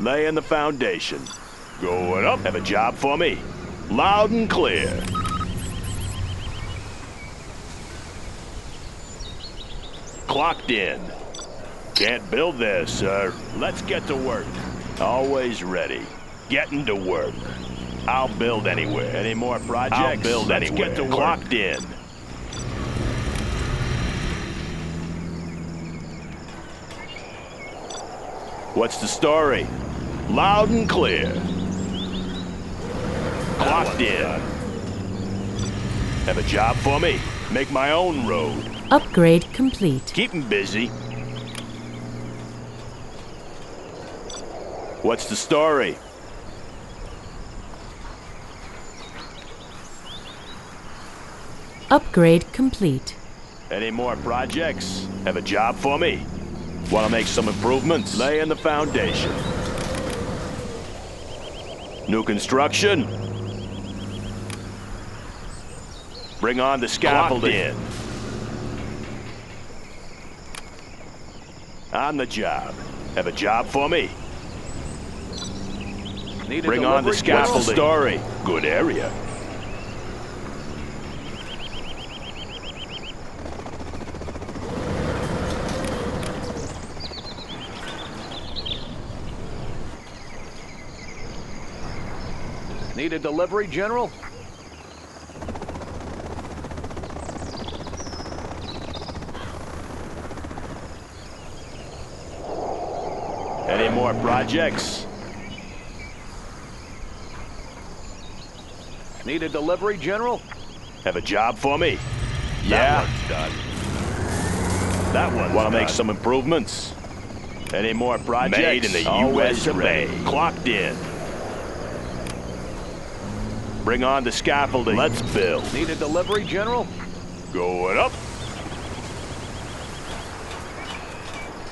Laying the foundation. Going up. Have a job for me. Loud and clear. Clocked in. Can't build this, sir. Let's get to work. Always ready. Getting to work. I'll build anywhere. Any more projects? I'll build Let's anywhere. Get to work. Clocked in. What's the story? Loud and clear. Clocked in. Have a job for me? Make my own road. Upgrade complete. Keep 'em busy. What's the story? Upgrade complete. Any more projects? Have a job for me? Want to make some improvements? Laying the foundation. New construction? Bring on the scaffolding. On the job. Have a job for me? Need Bring on the scaffolding. story? Good area. Need a delivery, General? Any more projects? Need a delivery, General? Have a job for me? Yeah. That one's done. That one. Want to make some improvements? Any more projects? Made in the U.S. of A. Clocked in. Bring on the scaffolding. Let's build. Need a delivery, General? Going up.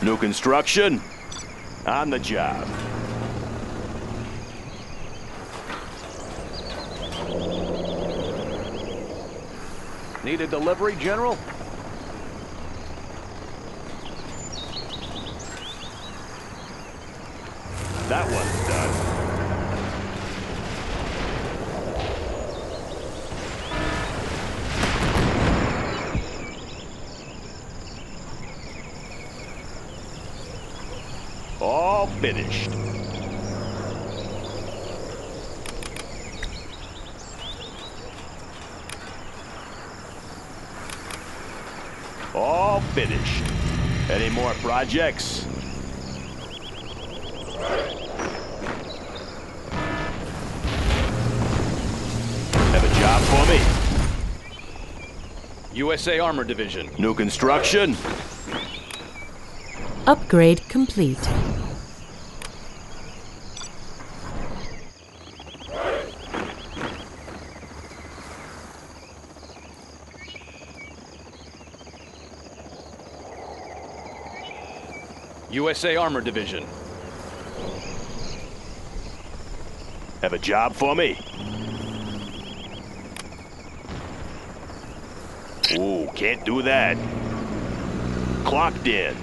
New construction. On the job. Need a delivery, General? That one's done. All finished. All finished. Any more projects? Have a job for me? USA Armor Division. New construction? Upgrade complete. USA Armor Division. Have a job for me? Ooh, can't do that. Clocked in.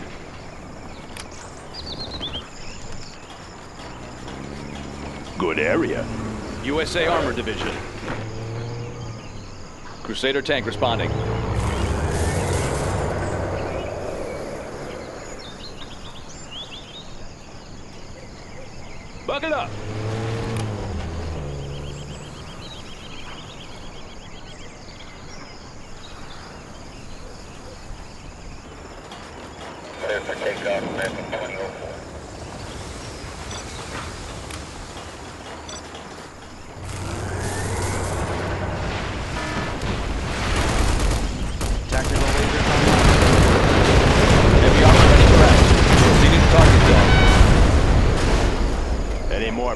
Good area. USA Armor Division. Crusader tank responding. Buckle up. Clear for takeoff, American 2004. Tactical laser Heavy armor ready for action. Proceeding to target zone. Any more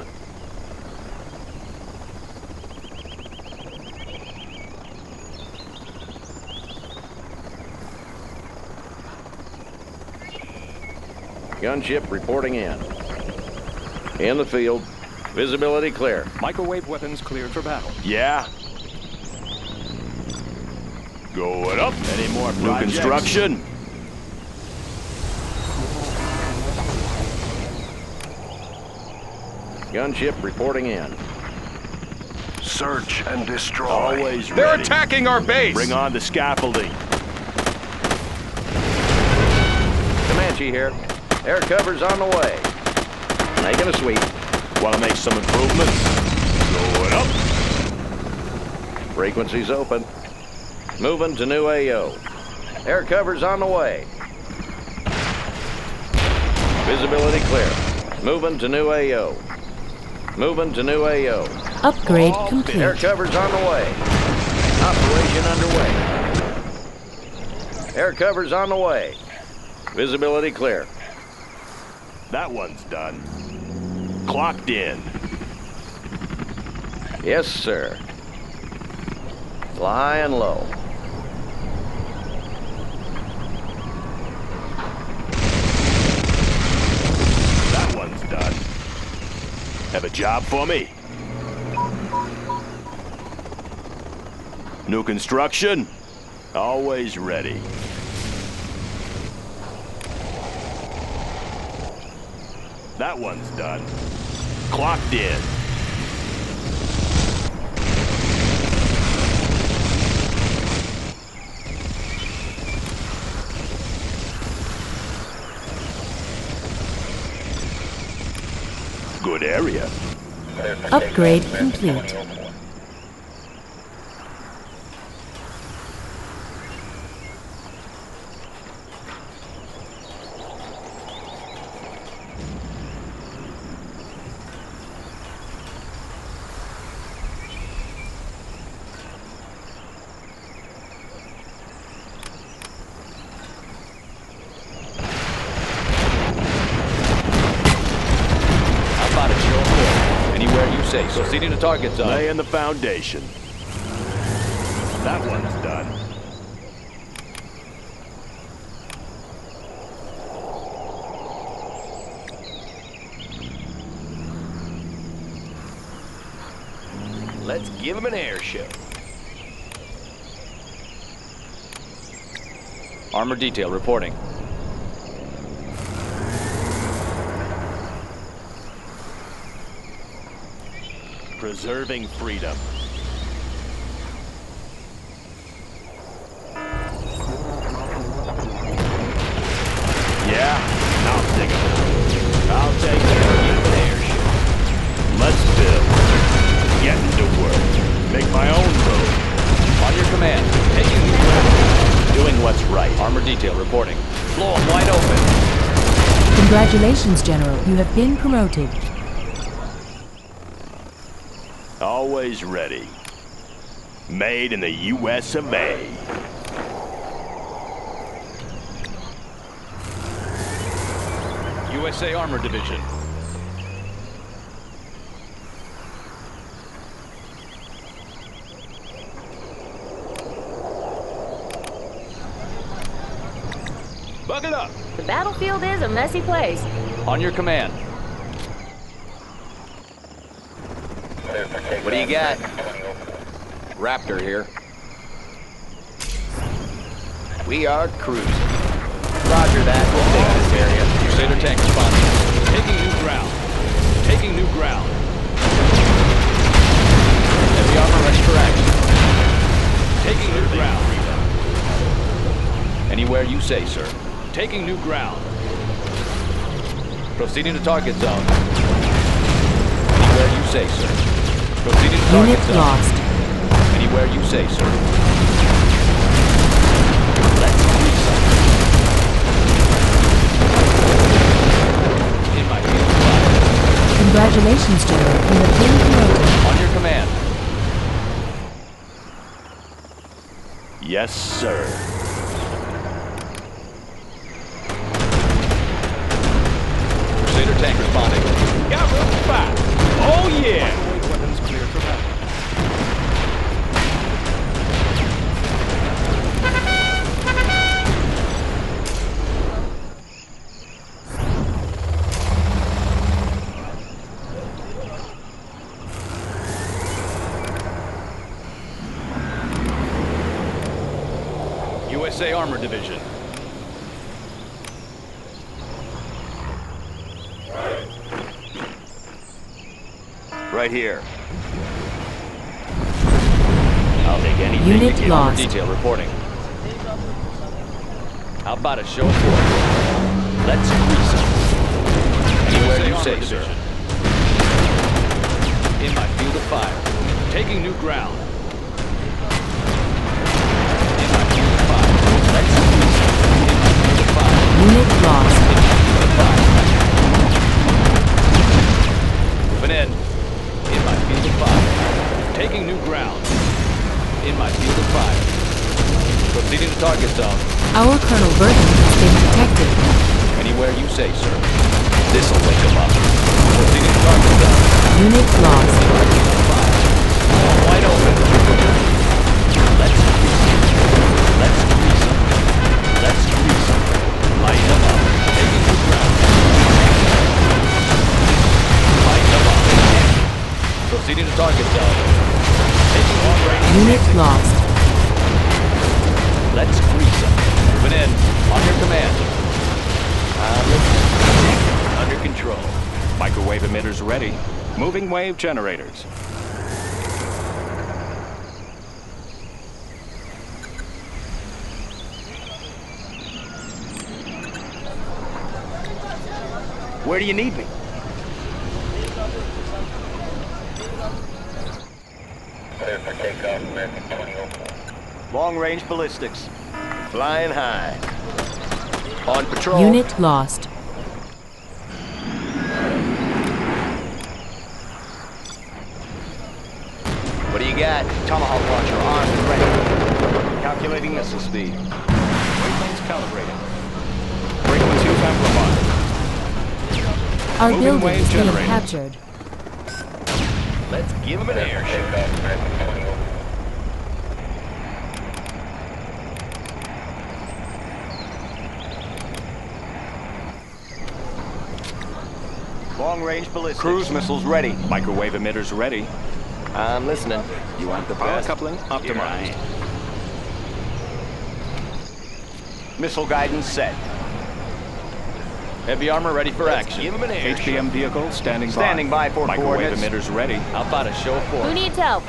Gunship reporting in. In the field. Visibility clear. Microwave weapons cleared for battle. Yeah. Going up. Any more New projects? construction? Gunship reporting in. Search and destroy. Always They're ready. attacking our base! Bring on the scaffolding. Comanche here. Air cover's on the way. Making a sweep. Want to make some improvements? Going up. Frequency's open. Moving to new AO. Air cover's on the way. Visibility clear. Moving to new AO. Moving to new AO. Upgrade computer. Air cover's on the way. Operation underway. Air cover's on the way. Visibility clear. That one's done. Clocked in. Yes, sir. Flying low. That one's done. Have a job for me? New construction? Always ready. That one's done. Clocked in. Good area. Upgrade complete. American 2004. How about a show of force? Anywhere say, so. Proceeding target zone. Laying the foundation. That one's done. Let's give him an air show. Armor detail reporting. Preserving freedom. Yeah, I'll take it. I'll take it. Give an air. Let's build. Getting to work. Make my own road. On your command. Taking new ground. Doing what's right. Armor detail reporting. Floor wide open. Congratulations, General. You have been promoted. Always ready. Made in the U.S. of A. USA Armor Division. Buckle up. The battlefield is a messy place. On your command. Clear for takeoff, What do you got? Raptor here. We are cruising. Roger that. We'll take this area. Crusader tank responding. Taking new ground. Taking new ground. Heavy armor ready for action. Taking new ground. Anywhere you say, sir. Taking new ground. Proceeding to target zone. Anywhere you say, sir. Proceeding to target Unit zone. lost. Anywhere you say, sir. Let's do. In my field. Congratulations, General. You have been promoted. On your command. Yes, sir. Crusader tank responding. Got real fast. Oh, yeah. Weapons cleared for battle. USA Armor Division. Right here. I'll take anything Unit to lost. detail reporting. How about a show of force? Let's grease 'em. Anywhere you say, sir. In my field of fire. Taking new ground. Unit lost. Moving in. In my field of fire. Taking new ground. In my field of fire. Proceeding to target zone. Our Colonel Burton has been detected. Anywhere you say, sir. This'll wake 'em up. Proceeding to target zone. Unit lost. Wave generators. Where do you need me? Clear for takeoff, American 2004. Long range ballistics. Flying high. On patrol. Unit lost. What do you got? Tomahawk launcher armed and ready. Calculating missile speed. Waypoints calibrated. Frequencies amplified. Our Moving building wave is being generated. captured. Let's give him an air show. Takeoff, American 2004. Long range ballistics. Cruise missiles ready. Microwave emitters ready. I'm listening. You want the Power best? coupling optimized. am. Missile guidance set. Heavy armor ready for action. Give him an. HPM vehicle standing by. Standing by for Microwave coordinates. emitters ready. How about a show of Who needs help?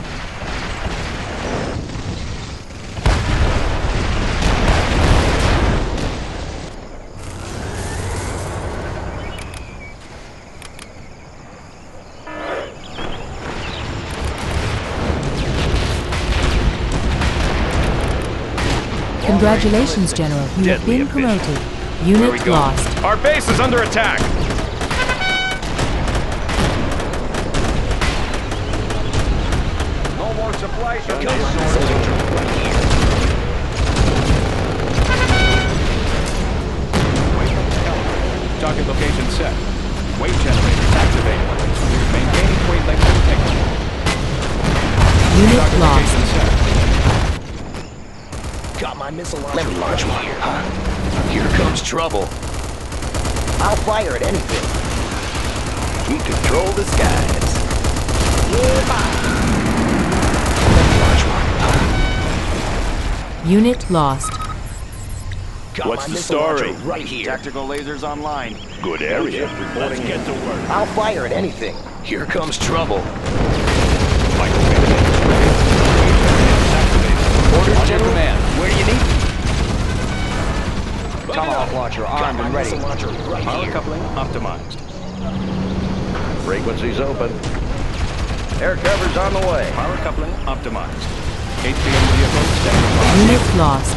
Congratulations, General. You have Deadly been efficient. promoted. Unit lost. Our base is under attack. No more supply Target location set. Wave generators activated. Maintaining wavelength integrity. Unit Target lost. Location set. Got my missile launcher. Let me launch one. Huh? Here comes trouble. I'll fire at anything. We control the skies. Yeah. Let me launch one. Huh? Unit lost. Got What's my the story? Right here. Tactical lasers online. Good area. Let's get to work. I'll fire at anything. Here comes trouble. Tomahawk launcher Got armed and ready. launcher right Power here. coupling optimized. Frequencies open. Air cover's on the way. Power coupling optimized. HPM vehicle standing by. Unit lost.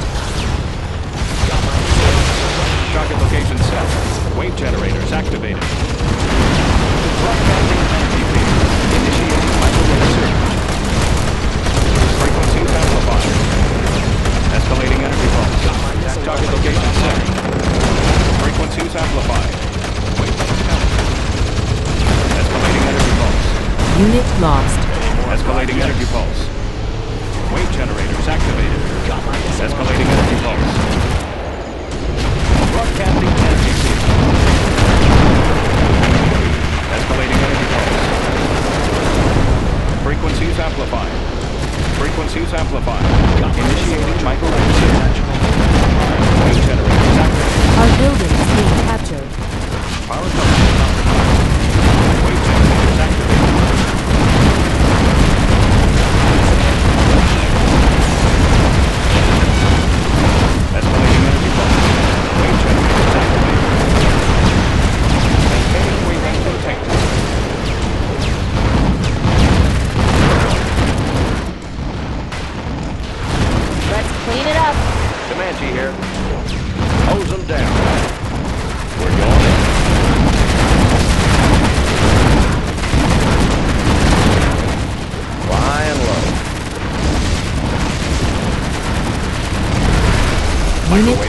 Target location set. Wave generators activated. Broadcasting NTP. Initiating microwave search. Frequencies amplified. Escalating energy pulse. Target location set. Frequencies amplified. Wavelength calculated. Escalating energy pulse. Unit lost. Escalating energy pulse. Wave generators activated. Escalating energy pulse.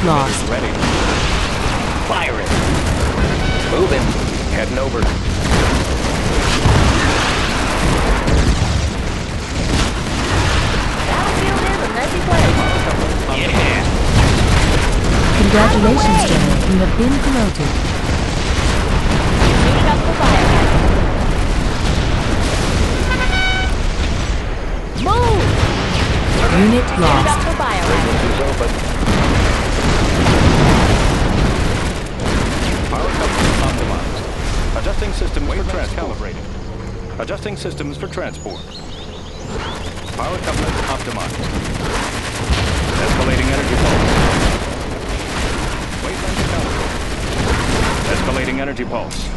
Lost. ready. Fire it. Moving. Heading over. Battlefield is a messy place. Yeah. Congratulations, General. You have been promoted. Suited up for biohazard. Move! Unit Suited up lost. for biohazard. Is open. Power coupling optimized. Adjusting systems for transport. Calibrating. Adjusting systems for transport. Power coupling optimized. Escalating energy pulse. Wavelength calibrated. Escalating energy pulse.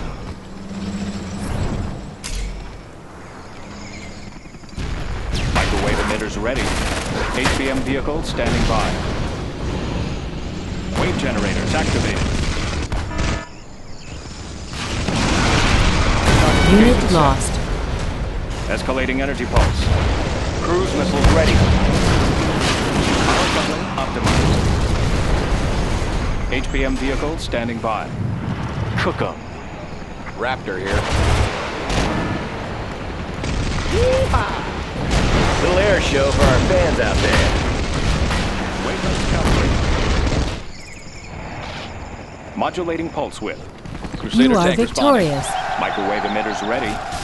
Microwave emitters ready. HPM vehicle standing by. Wave generators activated. Unit lost. Escalating energy pulse. Cruise missiles ready. Power coupling optimized. HPM vehicle standing by. Cook 'em. Raptor here. Little air show for our fans out there. Wavelength calibrated. Modulating pulse width. You Crusader are tank responding. Microwave emitters ready.